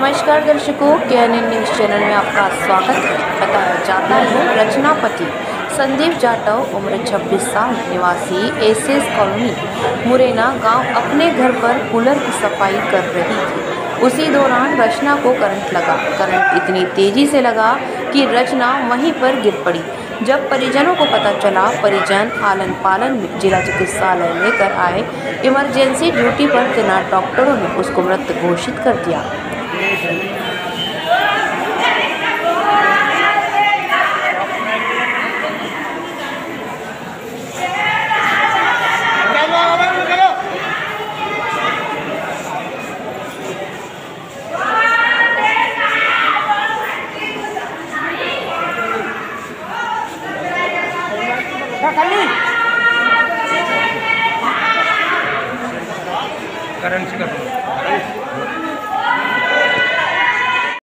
नमस्कार दर्शकों के एन न्यूज़ चैनल में आपका स्वागत है। बताया जाता है रचनापति संदीप जाटव, उम्र 26 साल, निवासी एसएस कॉलोनी, मुरैना गाँव, अपने घर पर कूलर की सफ़ाई कर रही थी। उसी दौरान रचना को करंट लगा। करंट इतनी तेज़ी से लगा कि रचना वहीं पर गिर पड़ी। जब परिजनों को पता चला, परिजन आलन पालन में जिला चिकित्सालय लेकर आए। इमरजेंसी ड्यूटी पर तैनात डॉक्टरों ने उसको मृत घोषित कर दिया। Kalian sudah.